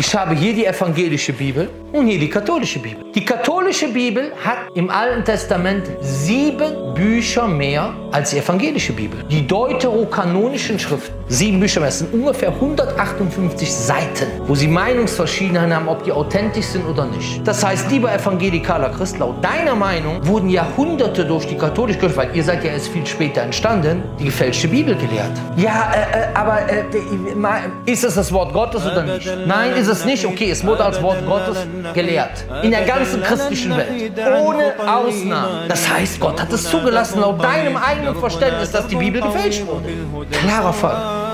Ich habe hier die evangelische Bibel und hier die katholische Bibel. Die katholische Bibel hat im Alten Testament sieben Bücher mehr als die evangelische Bibel. Die deuterokanonischen Schriften, sieben Bücher das sind ungefähr 158 Seiten, wo sie Meinungsverschiedenheiten haben, ob die authentisch sind oder nicht. Das heißt, lieber evangelikaler Christ, laut deiner Meinung wurden Jahrhunderte durch die katholische Kirche, weil ihr seid ja erst viel später entstanden, die gefälschte Bibel gelehrt. Ja, äh, äh, aber äh, ist es das Wort Gottes oder nicht? Nein, ist es nicht. Okay, es wurde als Wort Gottes gelehrt. In der ganzen christlichen Welt. Ohne Ausnahme. Das heißt, Gott hat es zugelassen, laut deinem eigenen Verständnis, dass die Bibel gefälscht wurde. Klarer Fall.